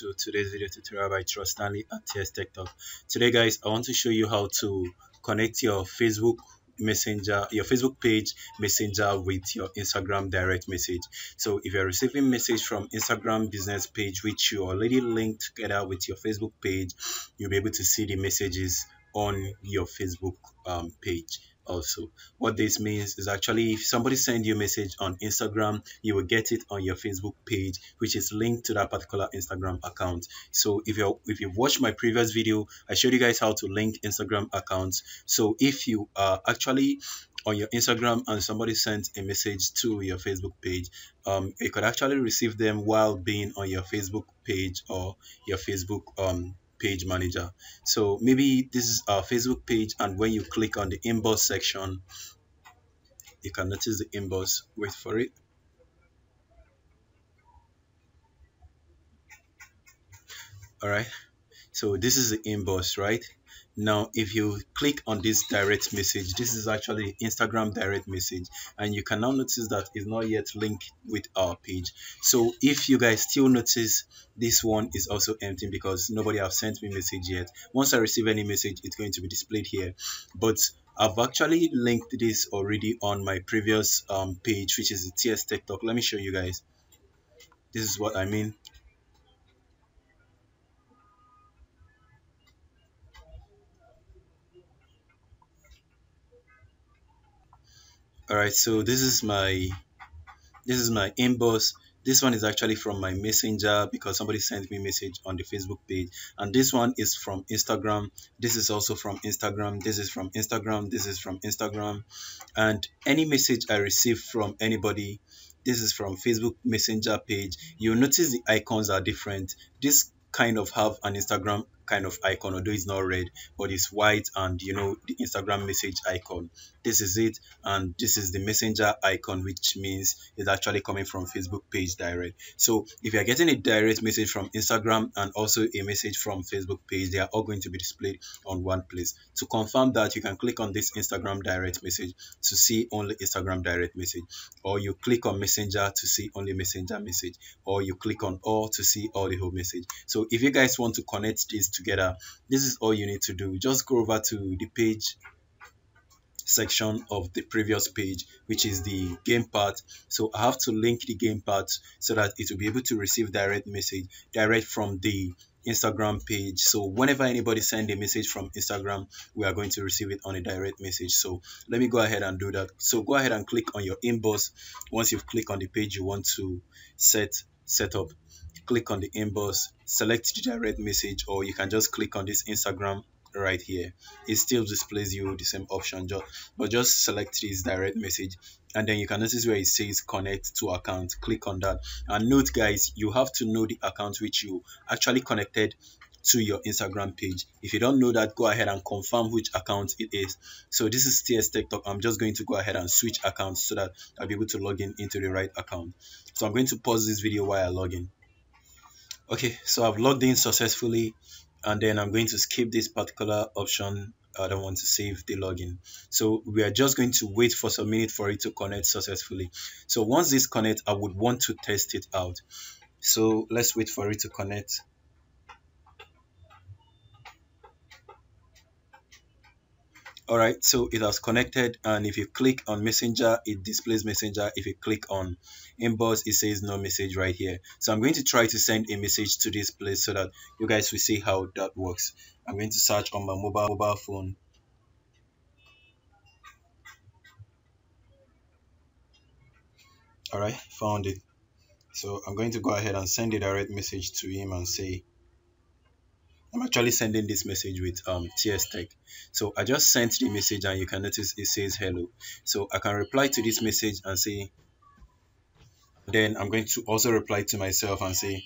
to today's video tutorial by Trust Stanley at TS Tech Talk. Today guys, I want to show you how to connect your Facebook messenger your facebook page messenger with your instagram direct message so if you're receiving message from instagram business page which you already linked together with your facebook page you'll be able to see the messages on your facebook um, page also. What this means is actually if somebody send you a message on instagram you will get it on your facebook page which is linked to that particular instagram account. So if you if you've watched my previous video i showed you guys how to link instagram accounts. So if you are actually on your Instagram and somebody sends a message to your Facebook page, um, you could actually receive them while being on your Facebook page or your Facebook um, page manager. So maybe this is our facebook page and when you click on the inbox section you can notice the inbox. Wait for it. All right. So this is the inbox right now if you click on this direct message this is actually instagram direct message and you can now notice that it's not yet linked with our page so if you guys still notice this one is also empty because nobody have sent me message yet once i receive any message it's going to be displayed here but I've actually linked this already on my previous um, page which is the TS Tech Talk. Let me show you guys. This is what I mean. All right so this is my this is my inbox. This one is actually from my messenger because somebody sent me message on the facebook page. And this one is from instagram. This is also from instagram. This is from instagram. This is from instagram. And any message i receive from anybody this is from facebook messenger page. You'll notice the icons are different. This kind of have an instagram kind of icon although it's not red but it's white and you know the instagram message icon this is it and this is the messenger icon which means it's actually coming from facebook page direct. So if you're getting a direct message from instagram and also a message from facebook page they are all going to be displayed on one place. To confirm that you can click on this instagram direct message to see only instagram direct message or you click on messenger to see only messenger message or you click on all to see all the whole message. So if you guys want to connect this together this is all you need to do. Just go over to the page section of the previous page which is the game part. So i have to link the game part so that it will be able to receive direct message direct from the instagram page. So whenever anybody send a message from instagram we are going to receive it on a direct message. So let me go ahead and do that. So go ahead and click on your inbox. Once you've clicked on the page you want to set set up click on the inbox select the direct message or you can just click on this instagram right here it still displays you the same option just but just select this direct message and then you can notice where it says connect to account click on that and note guys you have to know the account which you actually connected to your Instagram page. If you don't know that, go ahead and confirm which account it is. So this is TS Talk. I'm just going to go ahead and switch accounts so that I'll be able to log in into the right account. So I'm going to pause this video while I log in. Okay, so I've logged in successfully and then I'm going to skip this particular option I don't want to save the login. So we are just going to wait for some minute for it to connect successfully. So once this connect, I would want to test it out. So let's wait for it to connect. All right so it has connected and if you click on messenger it displays messenger. If you click on inbox it says no message right here. So i'm going to try to send a message to this place so that you guys will see how that works. I'm going to search on my mobile mobile phone. All right found it. So i'm going to go ahead and send a direct message to him and say I'm actually sending this message with um, TS Tech. So I just sent the message and you can notice it says hello. So I can reply to this message and say, then I'm going to also reply to myself and say,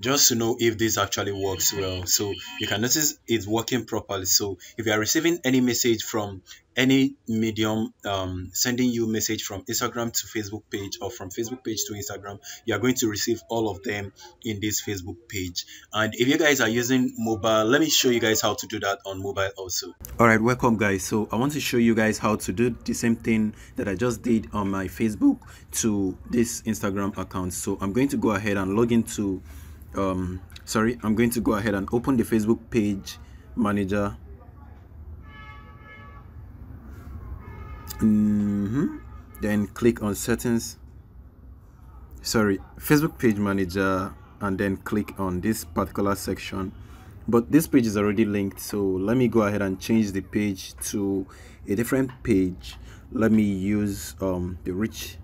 just to know if this actually works well. So you can notice it's working properly. So if you are receiving any message from any medium um, sending you message from instagram to facebook page or from facebook page to instagram you are going to receive all of them in this facebook page. And if you guys are using mobile let me show you guys how to do that on mobile also. All right welcome guys. So i want to show you guys how to do the same thing that i just did on my facebook to this instagram account. So i'm going to go ahead and log into um sorry i'm going to go ahead and open the facebook page manager. Mm -hmm. then click on settings. Sorry facebook page manager and then click on this particular section. But this page is already linked so let me go ahead and change the page to a different page. Let me use um, the rich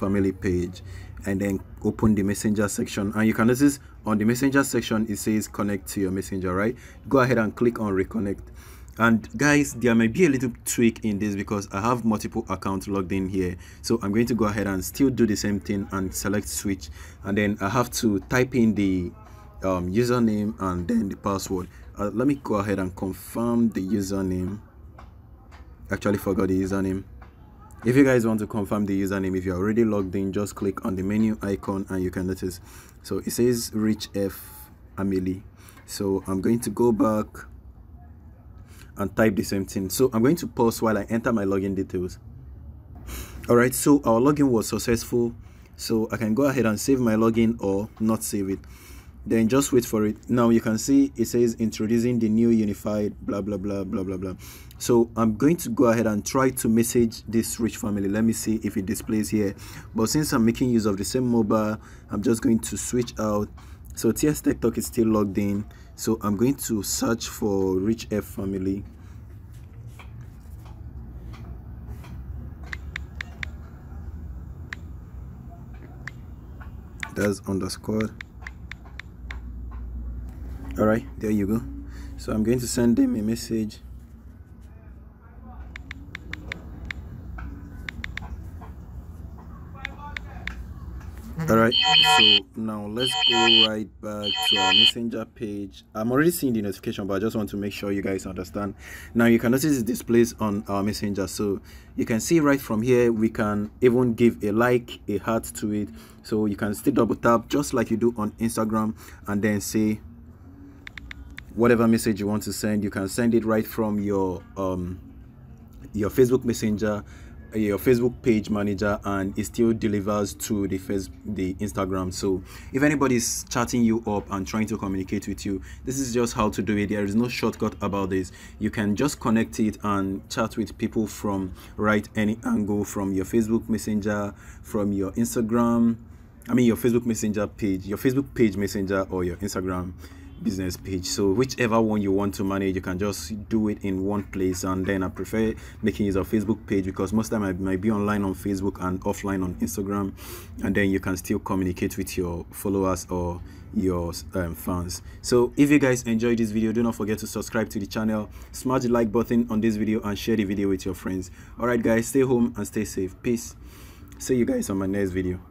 family page and then open the messenger section. And you can notice on the messenger section it says connect to your messenger right? Go ahead and click on reconnect. And guys there may be a little tweak in this because i have multiple accounts logged in here. So i'm going to go ahead and still do the same thing and select switch. And then i have to type in the um, username and then the password. Uh, let me go ahead and confirm the username. Actually forgot the username if you guys want to confirm the username if you're already logged in just click on the menu icon and you can notice. So it says rich f. Amelie so i'm going to go back and type the same thing. So i'm going to pause while i enter my login details. All right so our login was successful. So i can go ahead and save my login or not save it then just wait for it. Now you can see it says introducing the new unified blah blah blah blah blah blah. So i'm going to go ahead and try to message this rich family. Let me see if it displays here. But since i'm making use of the same mobile i'm just going to switch out. So ts tech talk is still logged in. So i'm going to search for rich f family. That's underscore all right there you go. So i'm going to send them a message. All right so now let's go right back to our messenger page. I'm already seeing the notification but i just want to make sure you guys understand. Now you can notice it displays on our messenger so you can see right from here we can even give a like a heart to it. So you can still double tap just like you do on instagram and then say whatever message you want to send you can send it right from your um your facebook messenger your facebook page manager and it still delivers to the face the instagram. So if anybody is chatting you up and trying to communicate with you this is just how to do it. There is no shortcut about this. You can just connect it and chat with people from right any angle from your facebook messenger from your instagram i mean your facebook messenger page your facebook page messenger or your instagram business page. So whichever one you want to manage you can just do it in one place. And then i prefer making use of facebook page because most time i might be online on facebook and offline on instagram. And then you can still communicate with your followers or your um, fans. So if you guys enjoyed this video do not forget to subscribe to the channel. Smash the like button on this video and share the video with your friends. All right guys stay home and stay safe. Peace. See you guys on my next video